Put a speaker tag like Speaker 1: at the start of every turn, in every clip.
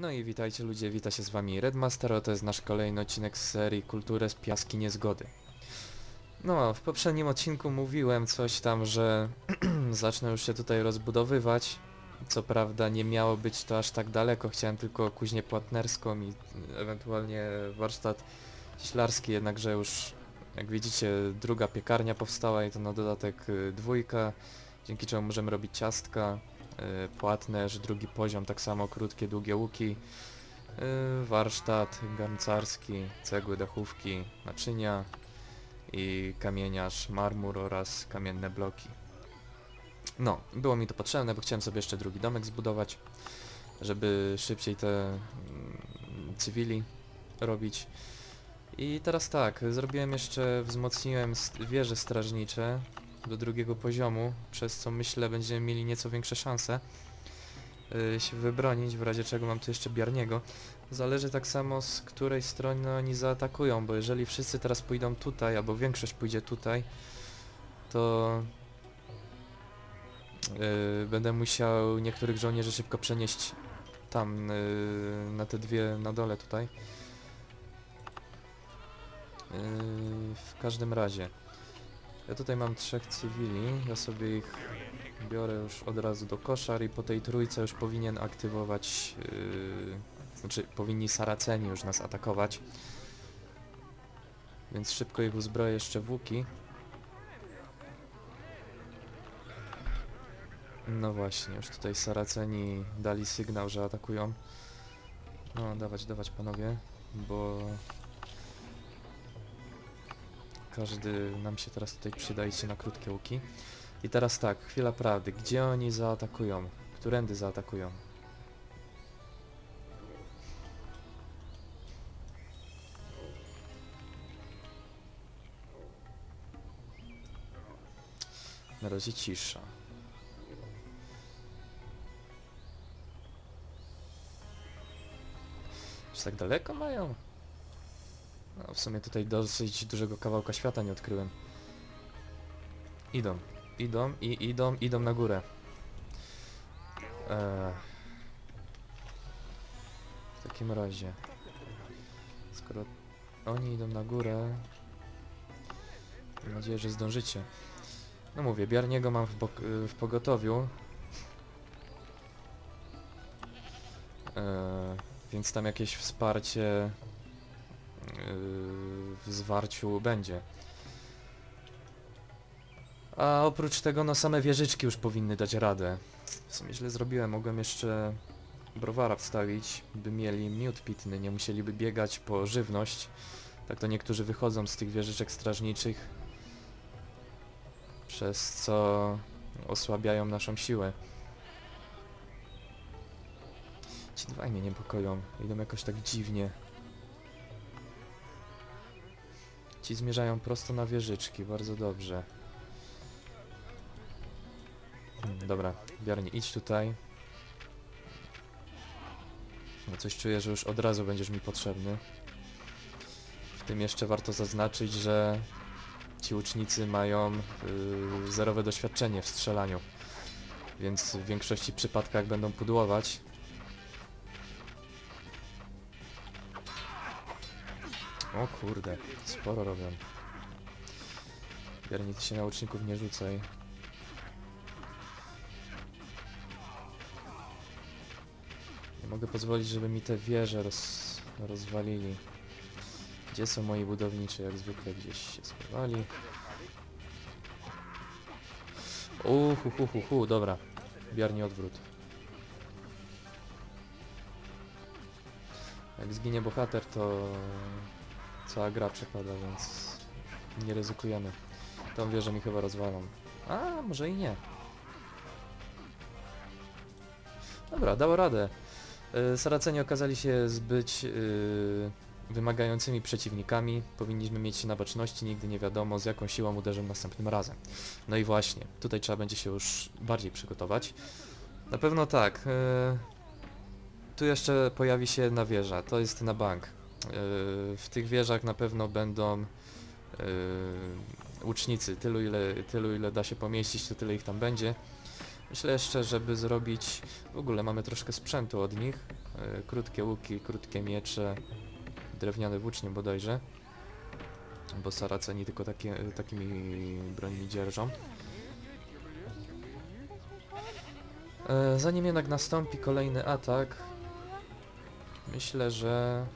Speaker 1: No i witajcie ludzie, wita się z wami Redmaster, to jest nasz kolejny odcinek z serii Kulturę z Piaski Niezgody. No, w poprzednim odcinku mówiłem coś tam, że zacznę już się tutaj rozbudowywać. Co prawda nie miało być to aż tak daleko, chciałem tylko kuźnię płatnerską i ewentualnie warsztat ślarski, jednakże już jak widzicie druga piekarnia powstała i to na dodatek y, dwójka, dzięki czemu możemy robić ciastka, y, płatnerz, drugi poziom, tak samo krótkie, długie łuki, y, warsztat garncarski, cegły, dachówki, naczynia i kamieniarz, marmur oraz kamienne bloki. No, było mi to potrzebne, bo chciałem sobie jeszcze drugi domek zbudować, żeby szybciej te mm, cywili robić. I teraz tak, zrobiłem jeszcze, wzmocniłem wieże strażnicze do drugiego poziomu, przez co myślę będziemy mieli nieco większe szanse y, się wybronić, w razie czego mam tu jeszcze Biarniego. Zależy tak samo z której strony oni zaatakują, bo jeżeli wszyscy teraz pójdą tutaj, albo większość pójdzie tutaj, to y, będę musiał niektórych żołnierzy szybko przenieść tam, y, na te dwie na dole tutaj. Yy, w każdym razie, ja tutaj mam trzech cywili, ja sobie ich biorę już od razu do koszar i po tej trójce już powinien aktywować, yy, znaczy powinni Saraceni już nas atakować. Więc szybko ich uzbroję jeszcze w łuki. No właśnie, już tutaj Saraceni dali sygnał, że atakują. No, dawać, dawać panowie, bo każdy nam się teraz tutaj przydajcie na krótkie łuki. I teraz tak, chwila prawdy. Gdzie oni zaatakują? Którędy zaatakują? Na razie cisza. Czy tak daleko mają? W sumie tutaj dosyć dużego kawałka świata nie odkryłem. Idą, idą i idą, idą na górę. Eee, w takim razie, skoro oni idą na górę, mam nadzieję, że zdążycie. No mówię, Biarniego mam w, w pogotowiu. Eee, więc tam jakieś wsparcie w zwarciu będzie. A oprócz tego, no same wieżyczki już powinny dać radę. W sumie źle zrobiłem, mogłem jeszcze browara wstawić, by mieli miód pitny, nie musieliby biegać po żywność. Tak to niektórzy wychodzą z tych wieżyczek strażniczych, przez co osłabiają naszą siłę. Ci dwaj mnie niepokoją, idą jakoś tak dziwnie. Ci zmierzają prosto na wieżyczki, bardzo dobrze. Hmm, dobra, Bjarnie, idź tutaj. Bo coś czuję, że już od razu będziesz mi potrzebny. W tym jeszcze warto zaznaczyć, że ci łucznicy mają yy, zerowe doświadczenie w strzelaniu. Więc w większości przypadkach będą pudłować. O kurde, sporo robią. Biernie, ty się na łuczników nie rzucaj. Nie mogę pozwolić, żeby mi te wieże roz, rozwalili. Gdzie są moi budowniczy? Jak zwykle gdzieś się schowali. Uhu, hu, hu, hu, dobra. Biernie odwrót. Jak zginie bohater, to cała gra przepada, więc nie ryzykujemy. Tą wieżę mi chyba rozwalą. A, może i nie. Dobra, dało radę. Yy, Saraceni okazali się zbyt yy, wymagającymi przeciwnikami. Powinniśmy mieć się na baczności, nigdy nie wiadomo z jaką siłą uderzą następnym razem. No i właśnie, tutaj trzeba będzie się już bardziej przygotować. Na pewno tak. Yy, tu jeszcze pojawi się jedna wieża, to jest na bank. Yy, w tych wieżach na pewno będą yy, łucznicy. Tylu ile, tylu ile da się pomieścić, to tyle ich tam będzie. Myślę jeszcze, żeby zrobić... W ogóle mamy troszkę sprzętu od nich. e, krótkie łuki, krótkie miecze, drewniane włócznie bodajże. Bo Saraceni tylko takie, e, takimi brońmi dzierżą. E, Zanim jednak nastąpi kolejny atak, myślę, że...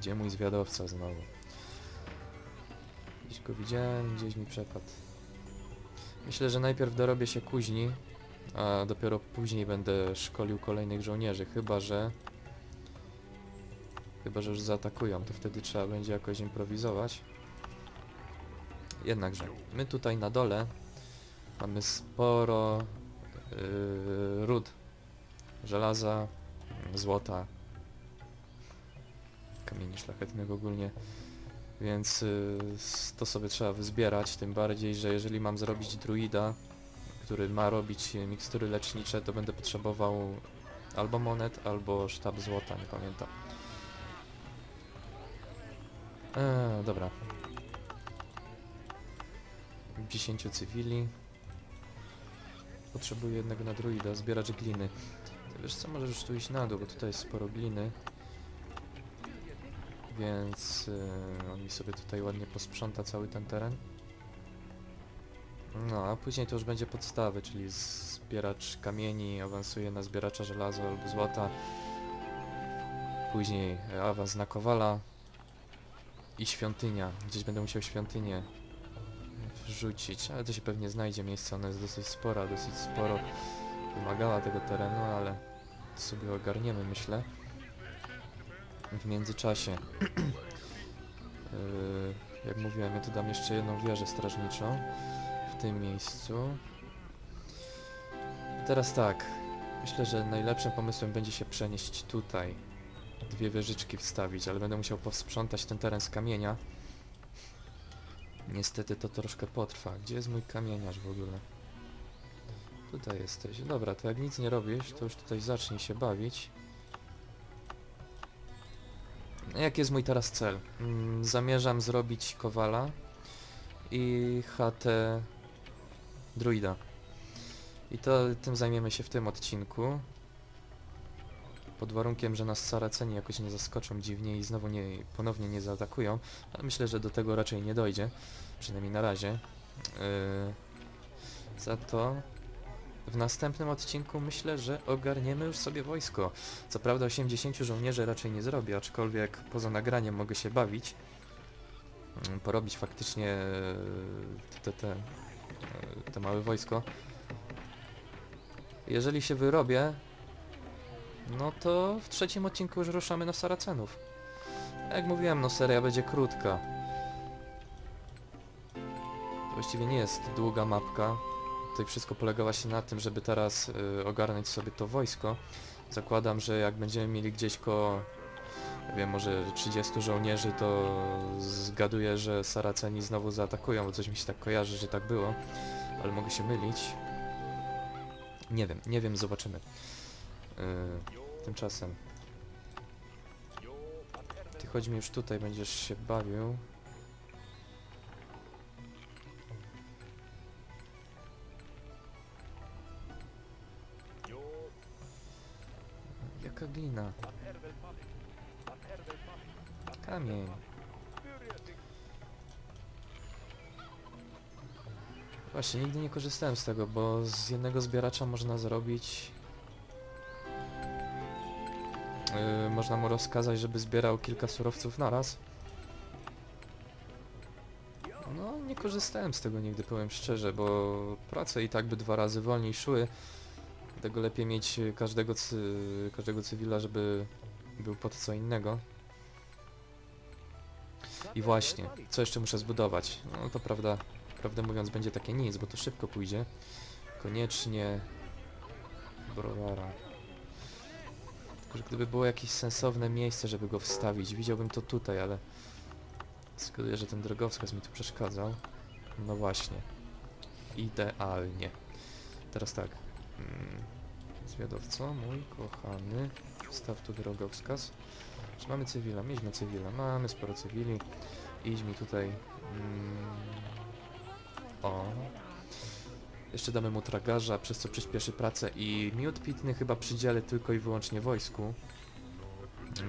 Speaker 1: Gdzie mój zwiadowca znowu? Gdzieś go widziałem, gdzieś mi przepadł. Myślę, że najpierw dorobię się kuźni, a dopiero później będę szkolił kolejnych żołnierzy, chyba że... Chyba, że już zaatakują, to wtedy trzeba będzie jakoś improwizować. Jednakże, my tutaj na dole mamy sporo yy, ród żelaza, złota, kamieni szlachetnych ogólnie, więc s- to sobie trzeba wyzbierać, tym bardziej, że jeżeli mam zrobić druida, który ma robić e, mikstury lecznicze, to będę potrzebował albo monet, albo sztab złota, nie pamiętam. Eee, dobra. 10 cywili. Potrzebuję jednego na druida, zbieracz gliny. Wiesz co, możesz tu iść na dół, bo tutaj jest sporo gliny. Więc yy, on mi sobie tutaj ładnie posprząta cały ten teren. No, a później to już będzie podstawy, czyli zbieracz kamieni awansuje na zbieracza żelaza albo złota. Później awans na kowala. I świątynia. Gdzieś będę musiał świątynię wrzucić, ale to się pewnie znajdzie miejsce, ona jest dosyć spora, dosyć sporo wymagała tego terenu, ale sobie ogarniemy myślę. W międzyczasie, yy, jak mówiłem, ja tu dam jeszcze jedną wieżę strażniczą w tym miejscu. I teraz tak, myślę, że najlepszym pomysłem będzie się przenieść tutaj, dwie wieżyczki wstawić, ale będę musiał posprzątać ten teren z kamienia. Niestety to troszkę potrwa. Gdzie jest mój kamieniarz w ogóle? Tutaj jesteś. Dobra, to jak nic nie robisz, to już tutaj zacznij się bawić. Jaki jest mój teraz cel? Mm, zamierzam zrobić kowala i chatę druida. I to tym zajmiemy się w tym odcinku. Pod warunkiem, że nas Saraceni jakoś nie zaskoczą dziwnie i znowu nie, ponownie nie zaatakują, ale myślę, że do tego raczej nie dojdzie, przynajmniej na razie. Yy, za to w następnym odcinku myślę, że ogarniemy już sobie wojsko. Co prawda 80 żołnierzy raczej nie zrobię, aczkolwiek poza nagraniem mogę się bawić. mm, Porobić faktycznie yy, te, te, yy, te małe wojsko. Jeżeli się wyrobię, no to w trzecim odcinku już ruszamy na Saracenów. Jak mówiłem, no seria będzie krótka. To właściwie nie jest długa mapka. Tutaj wszystko polega właśnie na tym, żeby teraz y, ogarnąć sobie to wojsko. Zakładam, że jak będziemy mieli gdzieś koło, nie wiem, może 30 żołnierzy, to zgaduję, że Saraceni znowu zaatakują, bo coś mi się tak kojarzy, że tak było. Ale mogę się mylić. Nie wiem, nie wiem, zobaczymy. Yy, tymczasem. Ty chodź mi już tutaj, będziesz się bawił. Jaka glina? Kamień. Właśnie, nigdy nie korzystałem z tego, bo z jednego zbieracza można zrobić... Yy, można mu rozkazać, żeby zbierał kilka surowców naraz. No, nie korzystałem z tego nigdy, powiem szczerze, bo prace i tak by dwa razy wolniej szły. Dlatego lepiej mieć każdego, cy każdego cywila, żeby był pod co innego. I właśnie, co jeszcze muszę zbudować? No to prawda, prawdę mówiąc będzie takie nic, bo to szybko pójdzie. Koniecznie browara. Tylko, że gdyby było jakieś sensowne miejsce, żeby go wstawić, widziałbym to tutaj, ale zgaduję, że ten drogowskaz mi tu przeszkadzał. No właśnie. Idealnie. Teraz tak. Mm, Zwiadowco, mój kochany. Wstaw tu drogowskaz. Czy mamy cywila? Mieliśmy cywila. Mamy sporo cywili. Idź mi tutaj. Mm, o. Jeszcze damy mu tragarza, przez co przyspieszy pracę i miód pitny chyba przydzielę tylko i wyłącznie wojsku.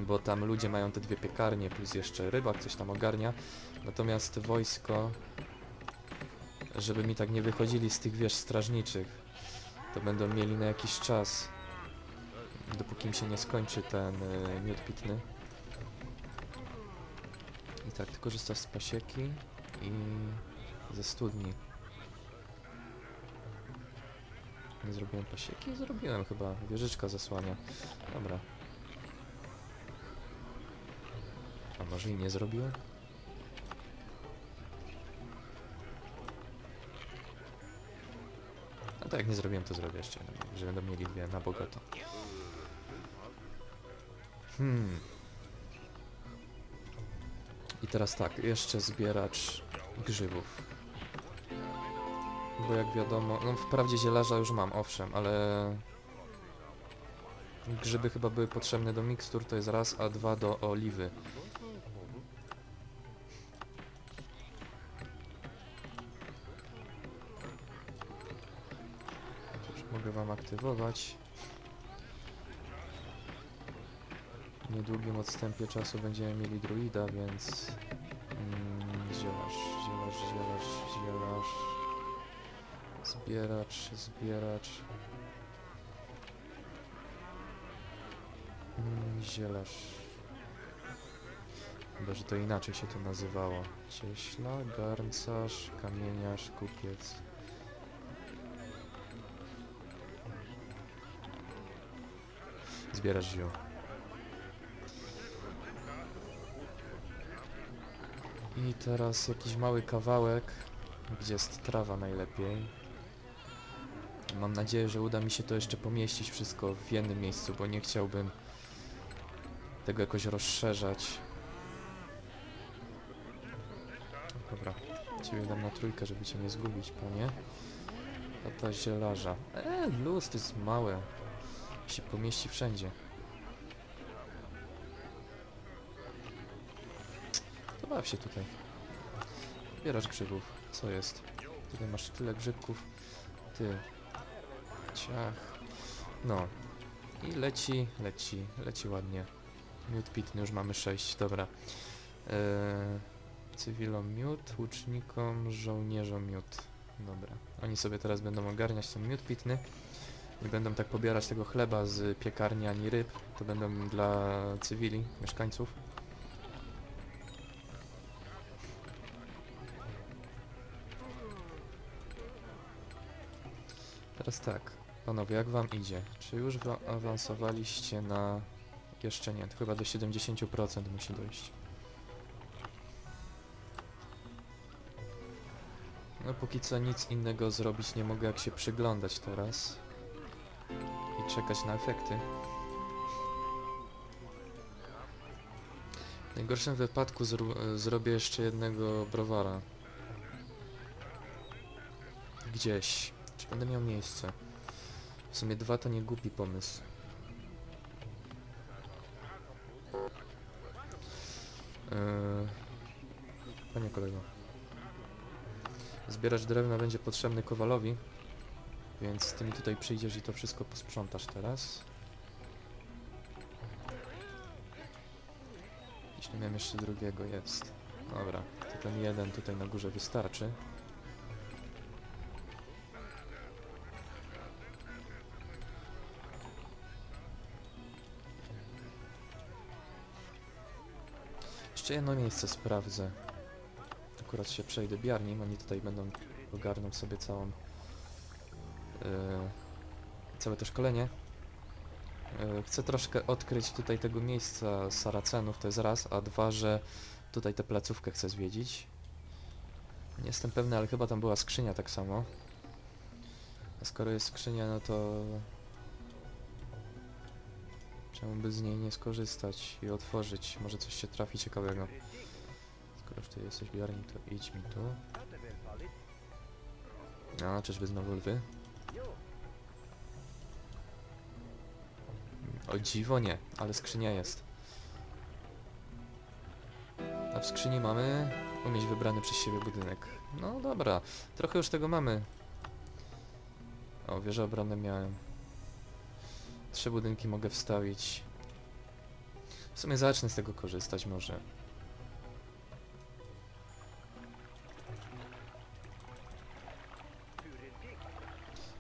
Speaker 1: Bo tam ludzie mają te dwie piekarnie, plus jeszcze rybak coś tam ogarnia. Natomiast wojsko, żeby mi tak nie wychodzili z tych wież strażniczych, to będą mieli na jakiś czas, dopóki im się nie skończy ten y, miód pitny. I tak, ty korzystasz z pasieki i ze studni. Nie zrobiłem pasieki? Zrobiłem chyba. Wieżyczka zasłania. Dobra. A może i nie zrobiłem? Tak, jak nie zrobiłem, to zrobię jeszcze, że będą mieli dwie na bogato. Hmm. I teraz tak, jeszcze zbieracz grzybów. Bo jak wiadomo, no wprawdzie zielarza już mam, owszem, ale grzyby chyba były potrzebne do mikstur, to jest raz, a dwa do oliwy. Mogę wam aktywować. W niedługim odstępie czasu będziemy mieli druida, więc... Mm, zielarz, zielarz, zielarz, zielarz... Zbieracz, zbieracz... Mm, zielarz... Chyba, że to inaczej się to nazywało. Cieśla, garncarz, kamieniarz, kupiec. Zbierasz ziół. I teraz jakiś mały kawałek, gdzie jest trawa najlepiej. Mam nadzieję, że uda mi się to jeszcze pomieścić wszystko w jednym miejscu, bo nie chciałbym tego jakoś rozszerzać. Dobra, ciebie dam na trójkę, żeby cię nie zgubić, panie. A ta zielarza. Eee, luz, to jest małe. Się pomieści wszędzie. To baw się tutaj. Zbierasz grzybów. Co jest? Tutaj masz tyle grzybków. Ty. Ciach. No. I leci, leci, leci ładnie. Miód pitny, już mamy 6, dobra. Eee, cywilom miód, łucznikom, żołnierzom miód. Dobra. Oni sobie teraz będą ogarniać ten miód pitny. Nie będą tak pobierać tego chleba z piekarni ani ryb. To będą dla cywili, mieszkańców. Teraz tak, panowie, jak wam idzie? Czy już awansowaliście na... Jeszcze nie, to chyba do 70% musi dojść. No póki co nic innego zrobić nie mogę jak się przyglądać teraz. Czekać na efekty. W najgorszym wypadku zro zrobię jeszcze jednego browara. Gdzieś. Czy będę miał miejsce? W sumie dwa to nie głupi pomysł. Eee, Panie kolego. Zbieracz drewna będzie potrzebny Kowalowi, więc ty mi tutaj przyjdziesz i to wszystko posprzątasz teraz. Jeśli miałem jeszcze drugiego, jest. Dobra, to ten jeden tutaj na górze wystarczy. Jeszcze jedno miejsce sprawdzę. Akurat się przejdę biarnim, oni tutaj będą ogarną sobie całą całe to szkolenie. Yy, chcę troszkę odkryć tutaj tego miejsca Saracenów, to jest raz, a dwa, że tutaj tę placówkę chcę zwiedzić. Nie jestem pewny, ale chyba tam była skrzynia tak samo. A skoro jest skrzynia, no to... Czemu by z niej nie skorzystać i otworzyć? Może coś się trafi ciekawego. Skoro już ty jesteś biarni, to idź mi tu. A, czyżby znowu lwy? O dziwo nie, ale skrzynia jest. A w skrzyni mamy umieść wybrany przez siebie budynek. No dobra, trochę już tego mamy. O, wieżę obronę miałem. Trzy budynki mogę wstawić. W sumie zacznę z tego korzystać może.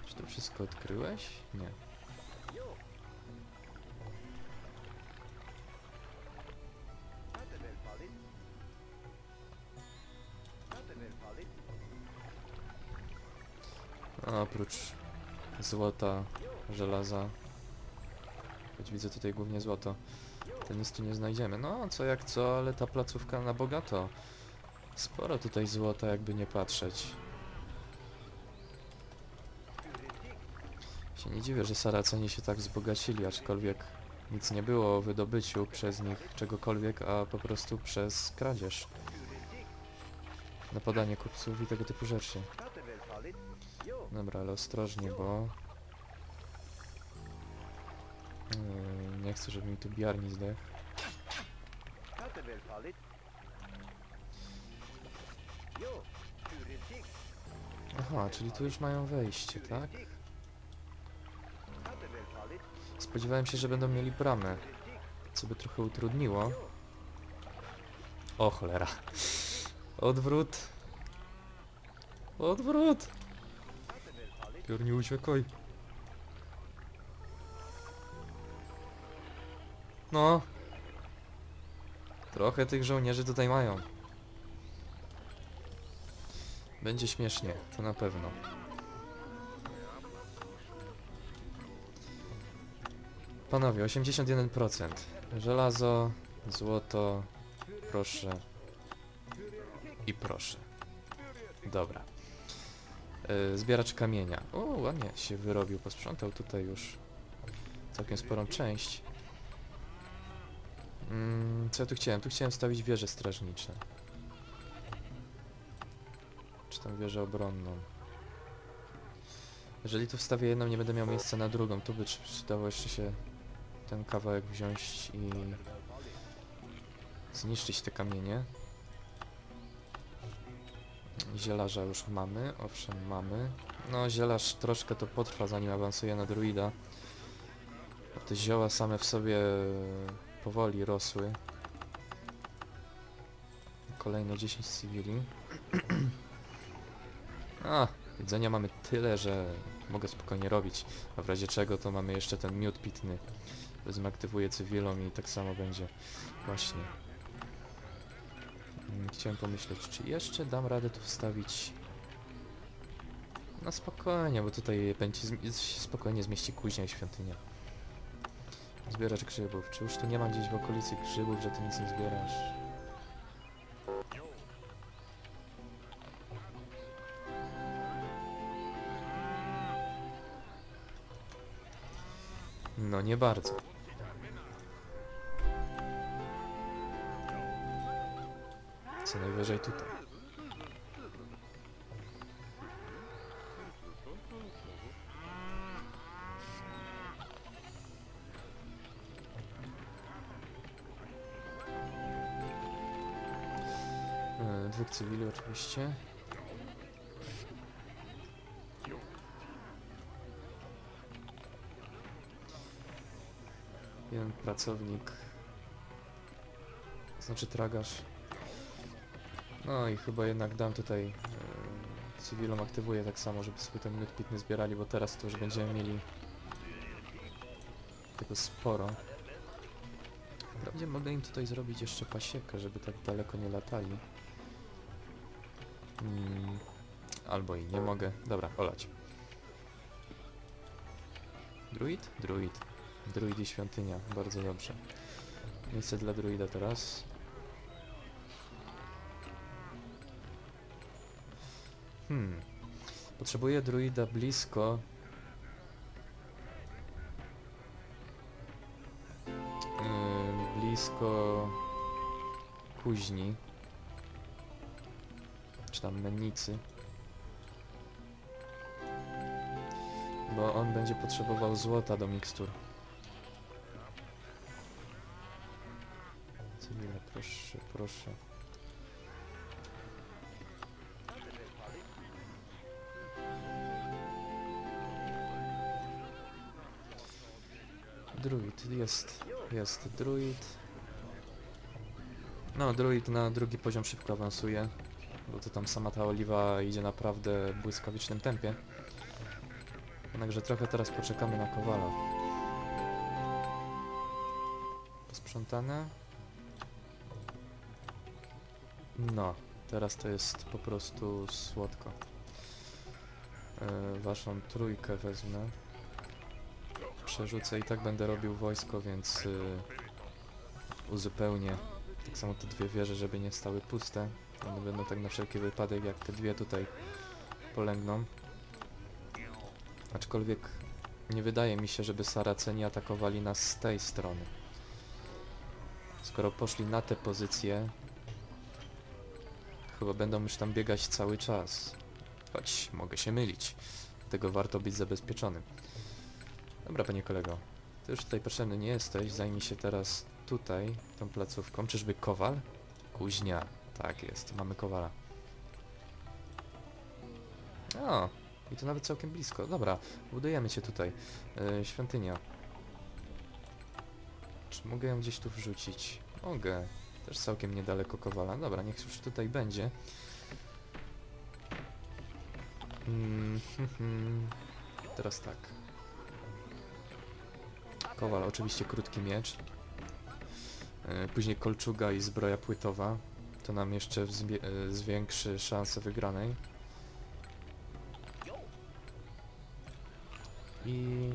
Speaker 1: Czy to wszystko odkryłeś? Nie. Złota, żelaza, choć widzę tutaj głównie złoto, to nic tu nie znajdziemy. No, co jak co, ale ta placówka na bogato. Sporo tutaj złota, jakby nie patrzeć. Się nie dziwię, że Saraceni się tak wzbogacili, aczkolwiek nic nie było o wydobyciu przez nich czegokolwiek, a po prostu przez kradzież. Napadanie kupców i tego typu rzeczy. Dobra, ale ostrożnie, bo... Yy, nie chcę, żeby mi tu biarni zdechł. Aha, czyli tu już mają wejście, tak? Spodziewałem się, że będą mieli bramę, co by trochę utrudniło. O cholera. Odwrót. Odwrót. Piór nie uciekaj. No. Trochę tych żołnierzy tutaj mają. Będzie śmiesznie, to na pewno. Panowie, 81%. Żelazo, złoto, proszę. I proszę. Dobra. Yy, zbieracz kamienia. O, ładnie się wyrobił, posprzątał tutaj już całkiem sporą część. Mm, co ja tu chciałem? Tu chciałem stawić wieże strażnicze. Czy tam wieżę obronną. Jeżeli tu wstawię jedną, nie będę miał miejsca na drugą. Tu by przy- przydało jeszcze się ten kawałek wziąć i zniszczyć te kamienie. Zielarza już mamy, owszem mamy. No zielarz troszkę to potrwa zanim awansuje na druida. Bo Te zioła same w sobie powoli rosły. Kolejne 10 cywili. A, jedzenia mamy tyle, że mogę spokojnie robić. A w razie czego to mamy jeszcze ten miód pitny. Wezmę aktywuję cywilom i tak samo będzie. Właśnie. Mm, Chciałem pomyśleć, czy jeszcze dam radę tu wstawić... No spokojnie, bo tutaj będzie spokojnie zmieści później świątynia. Zbieracz grzybów. Czy już tu nie ma gdzieś w okolicy grzybów, że ty nic nie zbierasz? No nie bardzo. Co najwyżej tutaj. E, Dwóch cywili oczywiście. Jeden pracownik. Znaczy tragarz. No i chyba jednak dam tutaj e, cywilom aktywuję tak samo, żeby sobie ten miód pitny zbierali, bo teraz to już będziemy mieli tego sporo. Wprawdzie mogę im tutaj zrobić jeszcze pasiekę, żeby tak daleko nie latali. Mm, albo i nie mogę. Dobra, olać. Druid? Druid. Druid i świątynia. Bardzo dobrze. Miejsce dla druida teraz. Hmm. Potrzebuję druida blisko. Yy, blisko kuźni. Czy tam mennicy. Bo on będzie potrzebował złota do mikstur. Cywile, proszę, proszę. Druid? Jest, jest druid. No, druid na drugi poziom szybko awansuje, bo to tam sama ta oliwa idzie naprawdę w błyskawicznym tempie. Jednakże trochę teraz poczekamy na Kowala. Posprzątane. No, teraz to jest po prostu słodko. E, waszą trójkę wezmę. Przerzucę i tak będę robił wojsko, więc y, uzupełnię tak samo te dwie wieże, żeby nie stały puste. One będą tak na wszelki wypadek, jak te dwie tutaj polęgną. Aczkolwiek nie wydaje mi się, żeby Saraceni atakowali nas z tej strony. Skoro poszli na te pozycje, chyba będą już tam biegać cały czas. Choć mogę się mylić. Dlatego warto być zabezpieczonym. Dobra, panie kolego. Ty już tutaj potrzebny nie jesteś. Zajmij się teraz tutaj, tą placówką. Czyżby kowal? Kuźnia. Tak jest, mamy kowala. O, i to nawet całkiem blisko. Dobra, budujemy się tutaj. Yy, świątynia. Czy mogę ją gdzieś tu wrzucić? Mogę. Też całkiem niedaleko kowala. Dobra, niech już tutaj będzie. Mm, Teraz tak. Kowal, oczywiście krótki miecz. E, Później kolczuga i zbroja płytowa. To nam jeszcze e, zwiększy szanse wygranej. I...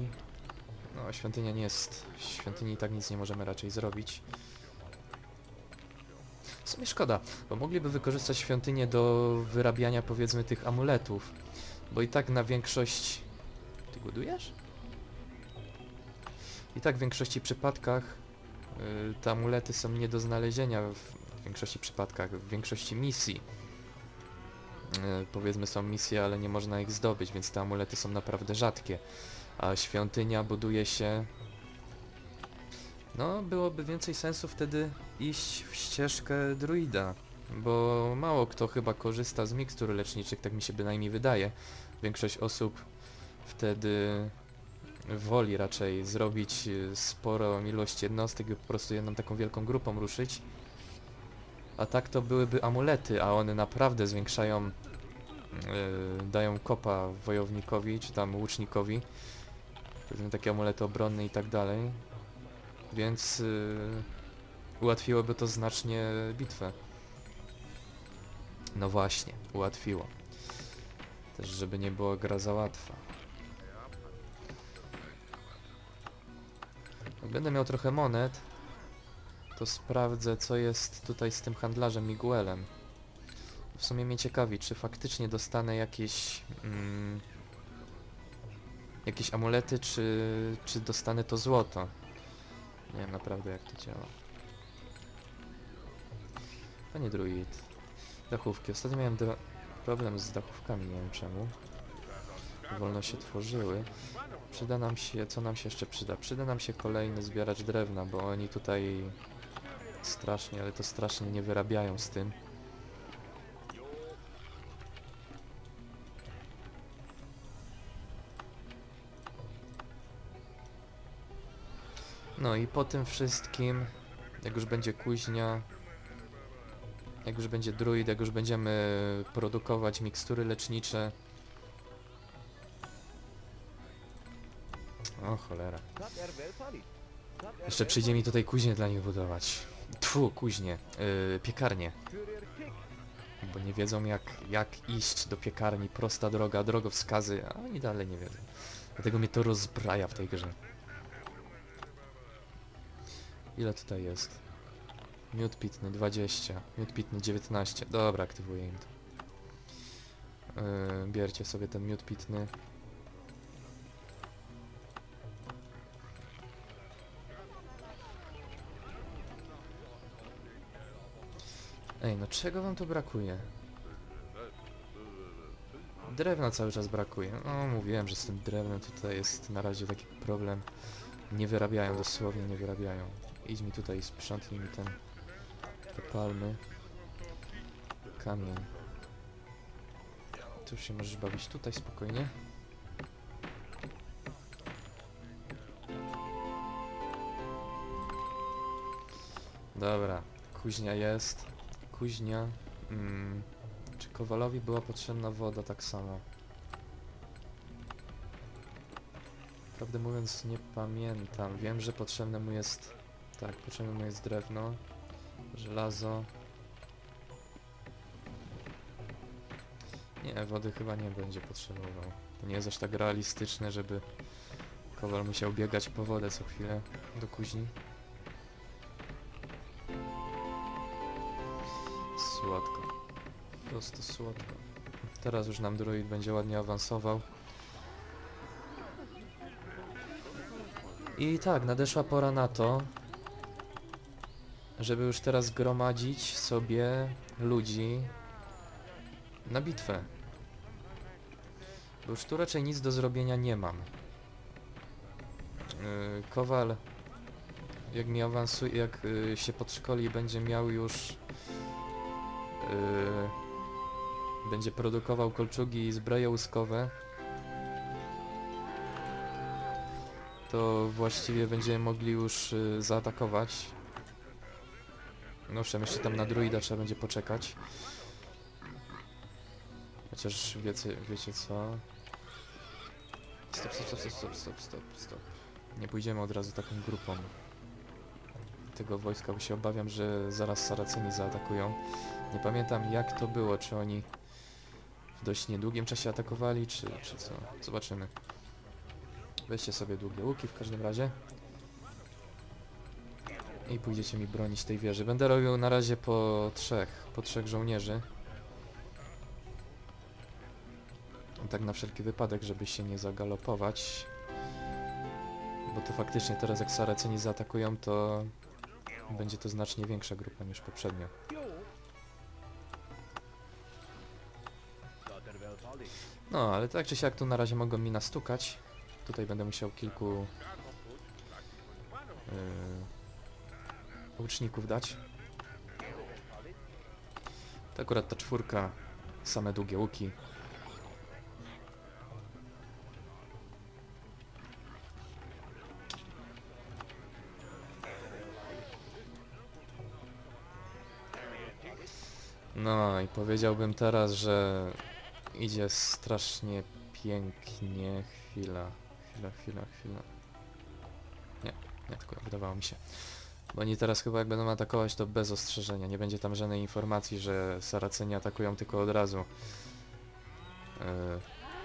Speaker 1: No, świątynia nie jest... W świątyni i tak nic nie możemy raczej zrobić. W sumie szkoda, bo mogliby wykorzystać świątynię do wyrabiania powiedzmy tych amuletów. Bo i tak na większość... Ty budujesz? I tak w większości przypadkach y, te amulety są nie do znalezienia w, w większości przypadkach, w większości misji. Y, powiedzmy są misje, ale nie można ich zdobyć, więc te amulety są naprawdę rzadkie. A świątynia buduje się... No, byłoby więcej sensu wtedy iść w ścieżkę druida, bo mało kto chyba korzysta z mikstur leczniczych, tak mi się bynajmniej wydaje. Większość osób wtedy woli raczej zrobić y, sporo ilość jednostek i po prostu jedną taką wielką grupą ruszyć. A tak to byłyby amulety, a one naprawdę zwiększają, yy, dają kopa wojownikowi, czy tam łucznikowi. Powiedzmy takie amulety obronne i tak dalej. Więc yy, ułatwiłoby to znacznie bitwę. No właśnie, ułatwiło. Też żeby nie była gra za łatwa. Jak będę miał trochę monet, to sprawdzę co jest tutaj z tym handlarzem Miguelem. W sumie mnie ciekawi, czy faktycznie dostanę jakieś... Mm, jakieś amulety, czy, czy dostanę to złoto. Nie wiem naprawdę jak to działa. Panie druid. Dachówki. Ostatnio miałem problem z dachówkami, nie wiem czemu. Wolno się tworzyły. Przyda nam się, co nam się jeszcze przyda? Przyda nam się kolejny zbieracz drewna, bo oni tutaj strasznie, ale to strasznie nie wyrabiają z tym. No i po tym wszystkim, jak już będzie kuźnia, jak już będzie druid, jak już będziemy produkować mikstury lecznicze, O cholera. Jeszcze przyjdzie mi tutaj kuźnię dla nich budować. Tfu, kuźnię. Yy, piekarnię. Bo nie wiedzą jak, jak iść do piekarni. Prosta droga, drogowskazy, a oni dalej nie wiedzą. Dlatego mnie to rozbraja w tej grze. Ile tutaj jest? Miód pitny 20, miód pitny 19. Dobra, aktywuję im to. Yy, bierzcie sobie ten miód pitny. Ej, no czego wam tu brakuje? Drewna cały czas brakuje. No, mówiłem, że z tym drewnem tutaj jest na razie taki problem. Nie wyrabiają, dosłownie nie wyrabiają. Idź mi tutaj, sprzątnij mi ten... te palmy. Kamień. Już się możesz bawić tutaj spokojnie. Dobra, kuźnia jest. Kuźnia. Mm. Czy Kowalowi była potrzebna woda tak samo? Prawdę mówiąc nie pamiętam. Wiem, że potrzebne mu jest... Tak, potrzebne mu jest drewno, żelazo. Nie, wody chyba nie będzie potrzebował. To nie jest aż tak realistyczne, żeby Kowal musiał biegać po wodę co chwilę do kuźni. Prostu słodko. Teraz już nam druid będzie ładnie awansował. I tak, nadeszła pora na to, żeby już teraz zgromadzić sobie ludzi na bitwę. Bo już tu raczej nic do zrobienia nie mam. Yy, Kowal, jak mi awansuje, jak yy, się podszkoli, będzie miał już... Yy, będzie produkował kolczugi i zbroje łuskowe, to właściwie będziemy mogli już yy, zaatakować. No owszem, jeszcze tam na druida trzeba będzie poczekać. Chociaż wiecie, wiecie co? Stop, stop, stop, stop, stop, stop, stop. Nie pójdziemy od razu taką grupą tego wojska, bo się obawiam, że zaraz Saraceni zaatakują. Nie pamiętam jak to było, czy oni dość niedługim czasie atakowali, czy, czy co. Zobaczymy. Weźcie sobie długie łuki w każdym razie. I pójdziecie mi bronić tej wieży. Będę robił na razie po trzech, po trzech żołnierzy. Tak na wszelki wypadek, żeby się nie zagalopować. Bo to faktycznie teraz jak Saraceni zaatakują, to będzie to znacznie większa grupa niż poprzednio. No, ale tak czy siak tu na razie mogą mi nastukać. Tutaj będę musiał kilku yy, łuczników dać. To akurat ta czwórka, same długie łuki. No i powiedziałbym teraz, że idzie strasznie pięknie. Chwila, chwila, chwila, chwila. Nie, nie, tylko wydawało mi się. Bo oni teraz chyba jak będą atakować to bez ostrzeżenia. Nie będzie tam żadnej informacji, że Saraceni atakują tylko od razu.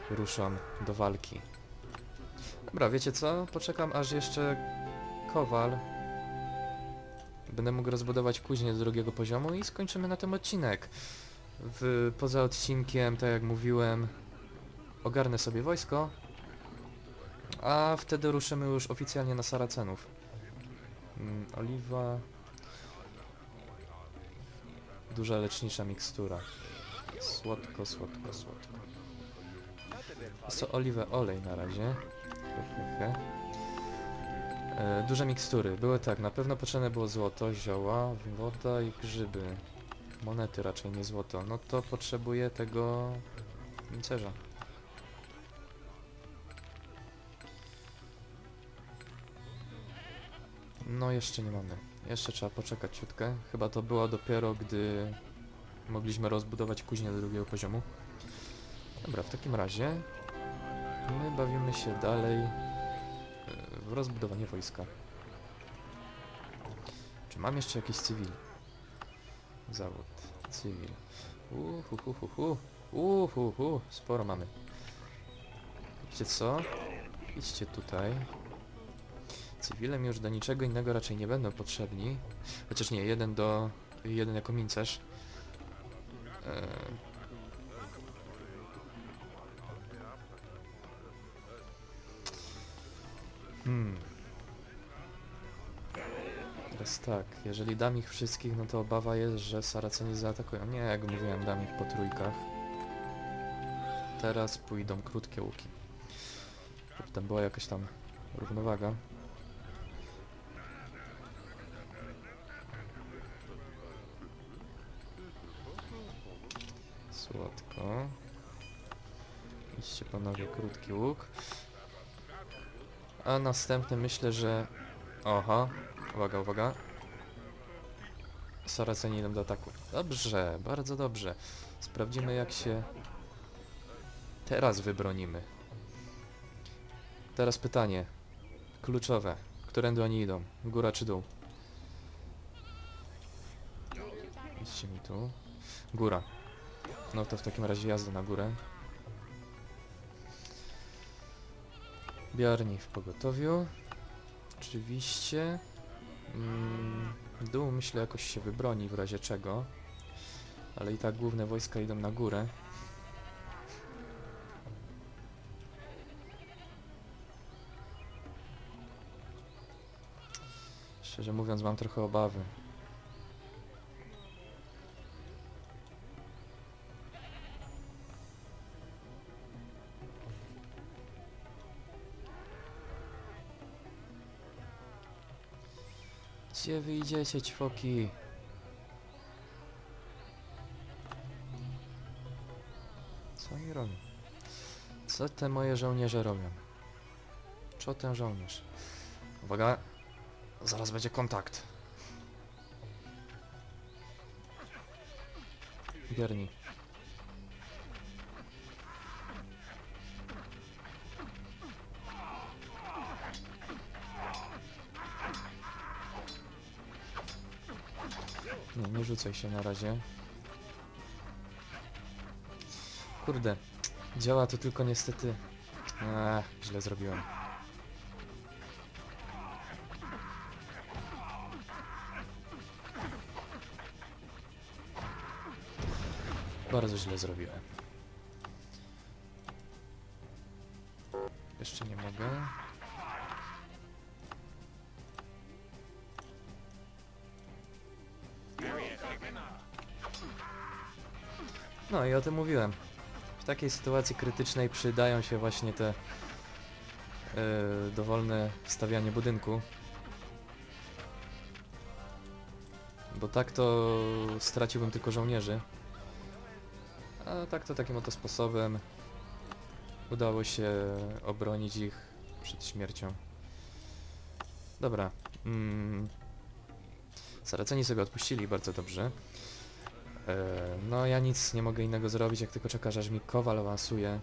Speaker 1: Yy, ruszą do walki. Dobra, wiecie co? Poczekam aż jeszcze Kowal Będę mógł rozbudować kuźnię do drugiego poziomu i skończymy na tym odcinek. W, poza odcinkiem, tak jak mówiłem, ogarnę sobie wojsko, a wtedy ruszymy już oficjalnie na Saracenów. Mm, oliwa... Duża lecznicza mikstura. Słodko, słodko, słodko. Co oliwę olej na razie. E, duże mikstury. Były tak, na pewno potrzebne było złoto, zioła, woda i grzyby. Monety raczej, nie złoto. No to potrzebuję tego pancerza. No jeszcze nie mamy. Jeszcze trzeba poczekać ciutkę. Chyba to było dopiero, gdy mogliśmy rozbudować kuźnię do drugiego poziomu. Dobra, w takim razie my bawimy się dalej w rozbudowanie wojska. Czy mam jeszcze jakiś cywil? Zawód. Cywil. Uhuhuhuhu. Uhuhu. Sporo mamy. Wiecie co? Idźcie tutaj. Cywilem już do niczego innego raczej nie będą potrzebni. Chociaż nie, jeden do... jeden jako mincerz. Eee, Tak, jeżeli dam ich wszystkich, no to obawa jest, że Saraceni zaatakują. Nie, jak mówiłem, dam ich po trójkach. Teraz pójdą krótkie łuki. Żeby tam była jakaś tam równowaga. Słodko. Idźcie panowie krótki łuk. A następny myślę, że... Oha, uwaga, uwaga. Saraceni idą do ataku. Dobrze, bardzo dobrze. Sprawdzimy jak się teraz wybronimy. Teraz pytanie. Kluczowe. Którędy oni idą? Góra czy dół? Idźcie mi tu. Góra. No to w takim razie jazda na górę. Biarni w pogotowiu. Oczywiście. Mm, dół myślę jakoś się wybroni w razie czego. Ale i tak główne wojska idą na górę. Szczerze mówiąc mam trochę obawy. Gdzie wy idziecie, ćwoki? Co oni robią? Co te moje żołnierze robią? Co ten żołnierz? Uwaga, zaraz będzie kontakt. Bierni. Nie, nie rzucaj się na razie. Kurde, działa to tylko niestety... Eee, źle zrobiłem. Bardzo źle zrobiłem. I o tym mówiłem. W takiej sytuacji krytycznej przydają się właśnie te yy, dowolne stawianie budynku. Bo tak to straciłbym tylko żołnierzy. A tak to takim oto sposobem udało się obronić ich przed śmiercią. Dobra. Mm. Saraceni sobie odpuścili bardzo dobrze. E, no ja nic nie mogę innego zrobić, jak tylko czekać aż mi kowal awansuje.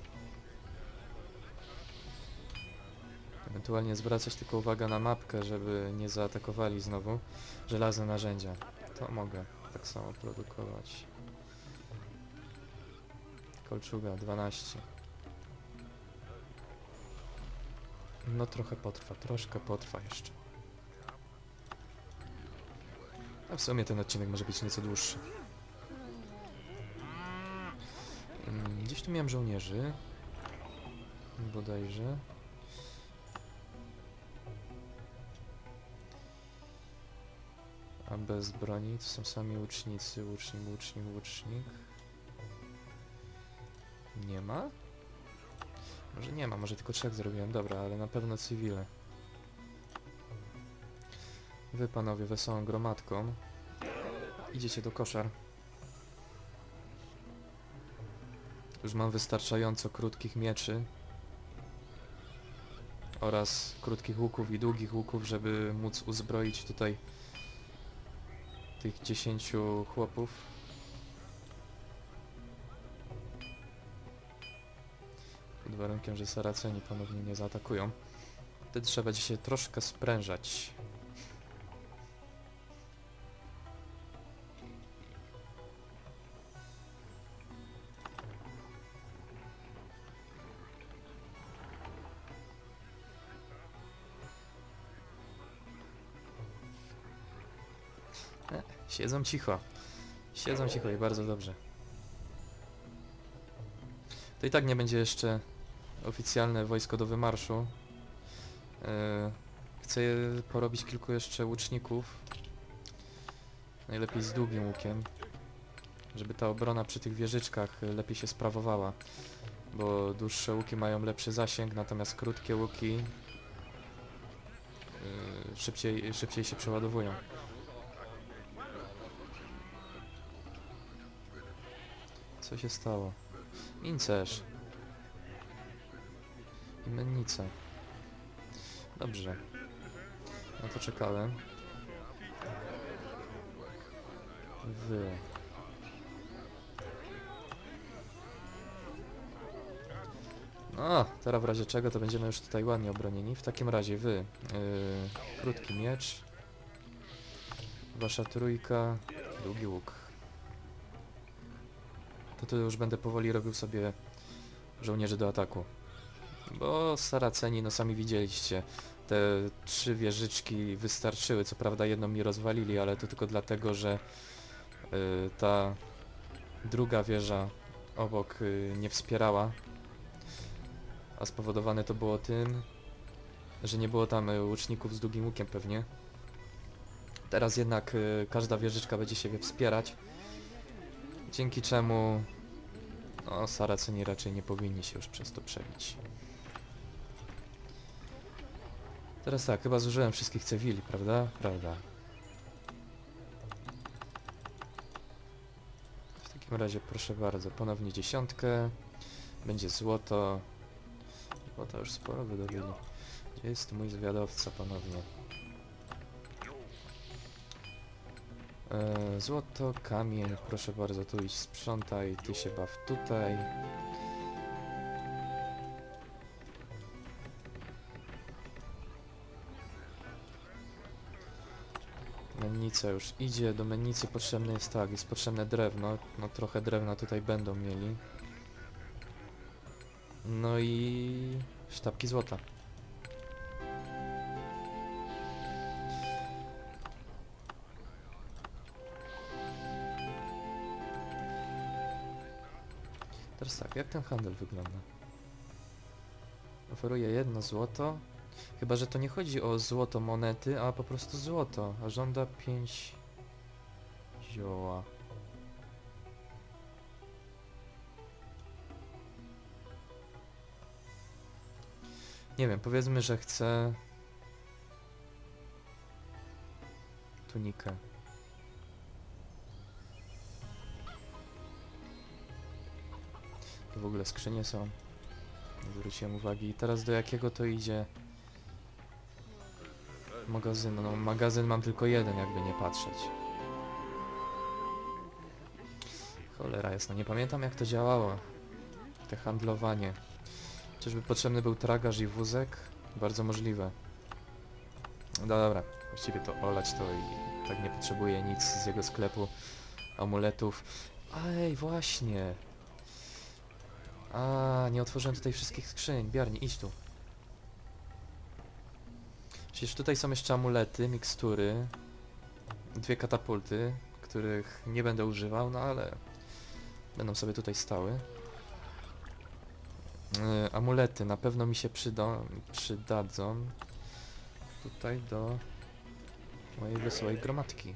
Speaker 1: Ewentualnie zwracać tylko uwagę na mapkę, żeby nie zaatakowali znowu. Żelazne narzędzia. To mogę tak samo produkować. Kolczuga 12. No trochę potrwa, troszkę potrwa jeszcze. A w sumie ten odcinek może być nieco dłuższy. Mm, Gdzieś tu miałem żołnierzy. Bodajże. A bez broni to są sami łucznicy. Łucznik, łucznik, łucznik. Nie ma? Może nie ma, może tylko trzech zrobiłem. Dobra, ale na pewno cywile. Wy panowie wesołą gromadką. Idziecie do koszar. Już mam wystarczająco krótkich mieczy. Oraz krótkich łuków i długich łuków, żeby móc uzbroić tutaj tych 10 chłopów. Pod warunkiem, że Saraceni ponownie nie zaatakują. Wtedy trzeba będzie się troszkę sprężać. Siedzą cicho. Siedzą cicho i bardzo dobrze. To i tak nie będzie jeszcze oficjalne wojsko do wymarszu. E, chcę porobić kilku jeszcze łuczników. Najlepiej z długim łukiem. Żeby ta obrona przy tych wieżyczkach lepiej się sprawowała. Bo dłuższe łuki mają lepszy zasięg, natomiast krótkie łuki e, szybciej, szybciej się przeładowują. Co się stało? Incerz. I mennica. Dobrze. No to czekałem. Wy. No, teraz w razie czego to będziemy już tutaj ładnie obronieni. W takim razie wy. Yy, krótki miecz. Wasza trójka. Długi łuk. To tu już będę powoli robił sobie żołnierzy do ataku. Bo Saraceni, no sami widzieliście, te trzy wieżyczki wystarczyły. Co prawda jedną mi rozwalili, ale to tylko dlatego, że y, ta druga wieża obok y, nie wspierała. A spowodowane to było tym, że nie było tam y, łuczników z długim łukiem pewnie. Teraz jednak y, każda wieżyczka będzie siebie wspierać. Dzięki czemu no, Saraceni raczej nie powinni się już przez to przebić. Teraz tak, chyba zużyłem wszystkich cywili, prawda? Prawda. W takim razie proszę bardzo, ponownie dziesiątkę. Będzie złoto. Złota już sporo wydobili. Gdzie jest mój zwiadowca ponownie? E, złoto, kamień, proszę bardzo, tu idź sprzątaj, ty się baw tutaj. Mennica już idzie, do mennicy potrzebne jest tak, jest potrzebne drewno, no trochę drewna tutaj będą mieli. No i sztabki złota. Teraz tak, jak ten handel wygląda? Oferuje jedno złoto. Chyba, że to nie chodzi o złoto monety, a po prostu złoto. A żąda 5 zioła. Nie wiem, powiedzmy, że chcę tunikę. W ogóle skrzynie są. Nie zwróciłem uwagi. I teraz do jakiego to idzie magazynu? No magazyn mam tylko jeden, jakby nie patrzeć. Cholera jasna, nie pamiętam jak to działało. Te handlowanie. Czyżby potrzebny był tragarz i wózek? Bardzo możliwe. No dobra, właściwie to olać to i tak nie potrzebuję nic z jego sklepu amuletów. Ej, właśnie. A, nie otworzyłem tutaj wszystkich skrzyń. Biarni, idź tu. Przecież tutaj są jeszcze amulety, mikstury, dwie katapulty, których nie będę używał, no ale będą sobie tutaj stały. Yy, amulety na pewno mi się przydadzą tutaj do mojej wesołej gromadki.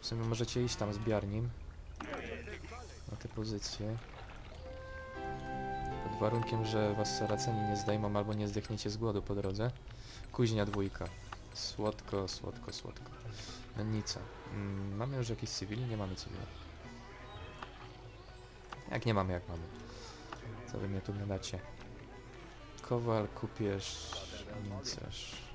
Speaker 1: W sumie możecie iść tam z Biarnim na te pozycje. Pod warunkiem, że was Saraceni nie zdejmą albo nie zdechniecie z głodu po drodze. Kuźnia dwójka. Słodko, słodko, słodko. Mennica. Mm, mamy już jakieś cywili? Nie mamy cywili. Jak nie mamy, jak mamy. Co wy mnie tu gadacie? Kowal, kupierz, pancerz.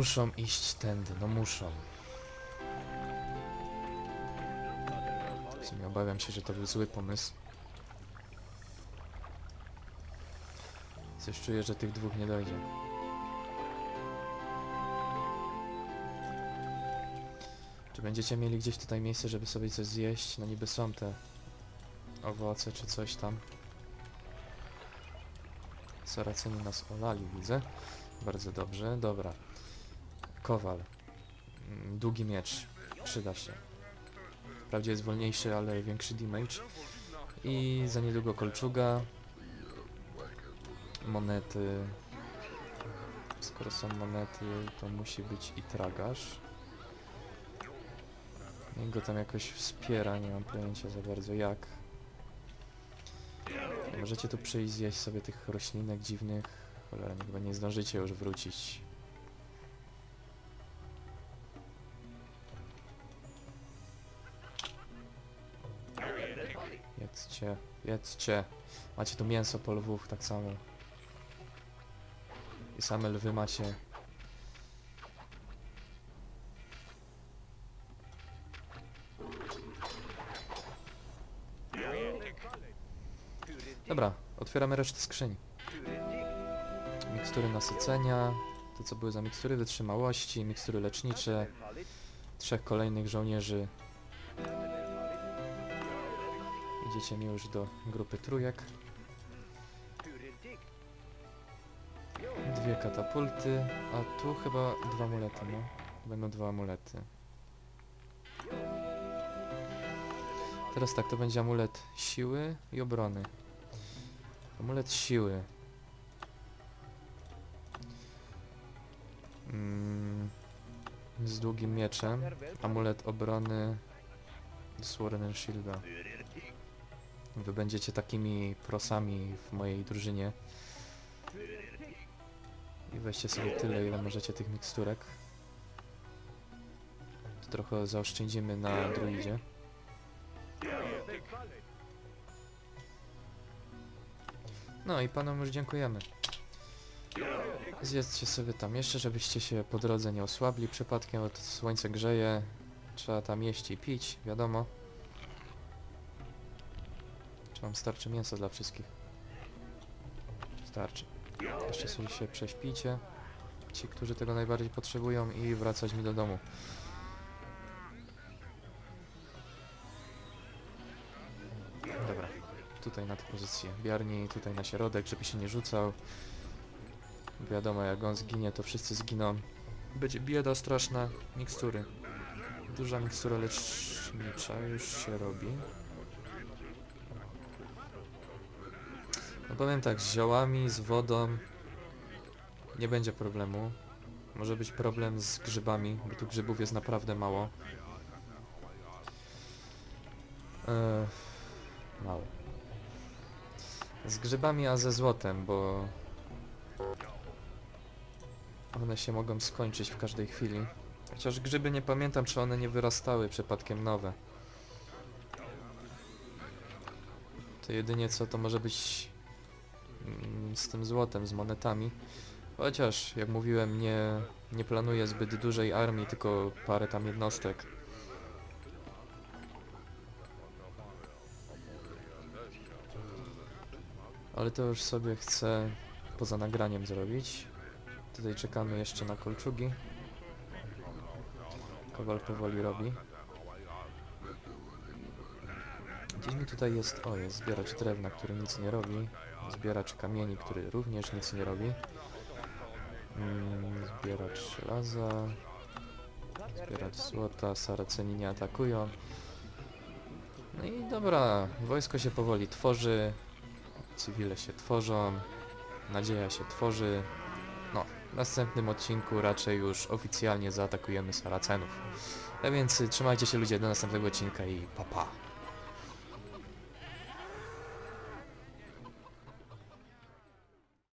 Speaker 1: Muszą iść tędy, no muszą. W sumie obawiam się, że to był zły pomysł. Coś czuję, że tych dwóch nie dojdzie. Czy będziecie mieli gdzieś tutaj miejsce, żeby sobie coś zjeść? No niby są te owoce czy coś tam. Saraceni nas olali, widzę. Bardzo dobrze, dobra. Kowal. Mm, Długi miecz. Przyda się. Wprawdzie jest wolniejszy, ale większy damage. I za niedługo kolczuga. Monety. Skoro są monety, to musi być i tragarz. Niech go tam jakoś wspiera, nie mam pojęcia za bardzo jak. Możecie tu przyjść zjeść sobie tych roślinek dziwnych. Cholera, chyba nie zdążycie już wrócić. Jedzcie. Macie tu mięso po lwów tak samo. I same lwy macie. Dobra, otwieramy resztę skrzyni. Mikstury nasycenia, to co były za mikstury wytrzymałości, mikstury lecznicze, trzech kolejnych żołnierzy. Idziecie mi już do grupy trójek. Dwie katapulty, a tu chyba dwa amulety, no. Będą dwa amulety. Teraz tak, to będzie amulet siły i obrony. Amulet siły. Mm, z długim mieczem. Amulet obrony Sword and Shielda. Wy będziecie takimi prosami w mojej drużynie. I weźcie sobie tyle, ile możecie tych miksturek. To trochę zaoszczędzimy na druidzie. No i panom już dziękujemy. Zjedzcie sobie tam jeszcze, żebyście się po drodze nie osłabli przypadkiem, bo to słońce grzeje. Trzeba tam jeść i pić, wiadomo. Czy wam starczy mięsa dla wszystkich? Starczy. Jeszcze sobie się prześpicie. Ci, którzy tego najbardziej potrzebują i wracać mi do domu. Dobra. Tutaj na tę pozycję. Biarni, tutaj na środek, żeby się nie rzucał. Wiadomo, jak on zginie, to wszyscy zginą. Będzie bieda straszna. Mikstury. Duża mikstura lecznicza już się robi. Powiem tak, z ziołami, z wodą nie będzie problemu. Może być problem z grzybami, bo tu grzybów jest naprawdę mało. Mało. Z grzybami, a ze złotem, bo one się mogą skończyć w każdej chwili. Chociaż grzyby nie pamiętam, czy one nie wyrastały przypadkiem nowe. To jedynie co to może być z tym złotem, z monetami. Chociaż, jak mówiłem, nie, nie planuję zbyt dużej armii, tylko parę tam jednostek. Ale to już sobie chcę poza nagraniem zrobić. Tutaj czekamy jeszcze na kolczugi. Kowal powoli robi. Gdzieś mi tutaj jest, o jest zbieracz drewna, który nic nie robi. Zbieracz kamieni, który również nic nie robi. Mm, zbieracz żelaza. Zbieracz złota, saraceni nie atakują. No i dobra, wojsko się powoli tworzy. Cywile się tworzą. Nadzieja się tworzy. No, w następnym odcinku raczej już oficjalnie zaatakujemy Saracenów. A więc y, trzymajcie się ludzie do następnego odcinka i pa pa.